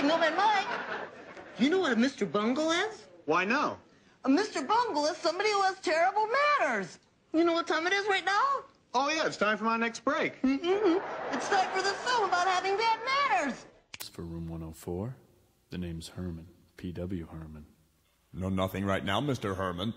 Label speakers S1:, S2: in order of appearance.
S1: Hey, Mailman Mike. You know what a Mr. Bungle is?
S2: Why no?
S1: A Mr. Bungle is somebody who has terrible manners. You know what time it is right now?
S2: Oh, yeah, it's time for my next break.
S1: Mm-hmm. It's time for the film about having bad manners.
S3: For room 104, the name's Herman. Pee Wee Herman.
S4: No, nothing right now, Mr. Herman.